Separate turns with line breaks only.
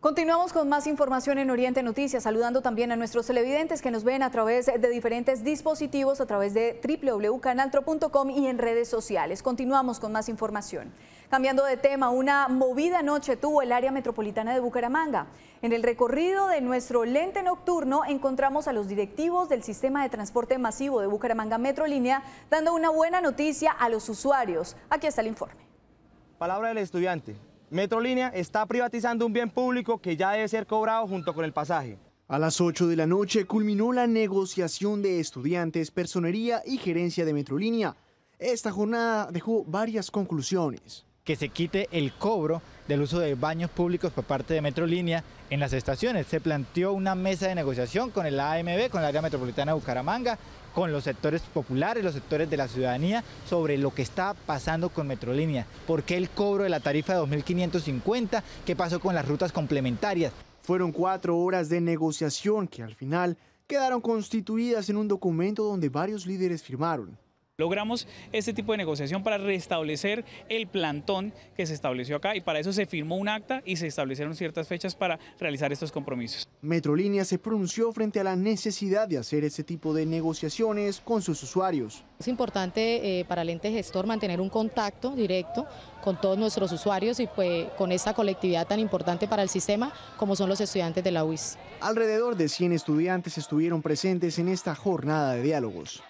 Continuamos con más información en Oriente Noticias, saludando también a nuestros televidentes que nos ven a través de diferentes dispositivos, a través de www.canaltro.com y en redes sociales. Continuamos con más información. Cambiando de tema, una movida noche tuvo el área metropolitana de Bucaramanga. En el recorrido de nuestro lente nocturno encontramos a los directivos del sistema de transporte masivo de Bucaramanga Metrolínea dando una buena noticia a los usuarios. Aquí está el informe.
Palabra del estudiante. Metrolínea está privatizando un bien público que ya debe ser cobrado junto con el pasaje.
A las 8 de la noche culminó la negociación de estudiantes, personería y gerencia de Metrolínea. Esta jornada dejó varias conclusiones
que se quite el cobro del uso de baños públicos por parte de Metrolínea en las estaciones. Se planteó una mesa de negociación con el AMB, con el área metropolitana de Bucaramanga, con los sectores populares, los sectores de la ciudadanía, sobre lo que está pasando con Metrolínea. ¿Por qué el cobro de la tarifa de 2.550? ¿Qué pasó con las rutas complementarias?
Fueron cuatro horas de negociación que al final quedaron constituidas en un documento donde varios líderes firmaron.
Logramos este tipo de negociación para restablecer el plantón que se estableció acá y para eso se firmó un acta y se establecieron ciertas fechas para realizar estos compromisos.
Metrolínea se pronunció frente a la necesidad de hacer este tipo de negociaciones con sus usuarios.
Es importante eh, para el ente gestor mantener un contacto directo con todos nuestros usuarios y pues, con esta colectividad tan importante para el sistema como son los estudiantes de la UIS.
Alrededor de 100 estudiantes estuvieron presentes en esta jornada de diálogos.